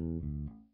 Mm-hmm.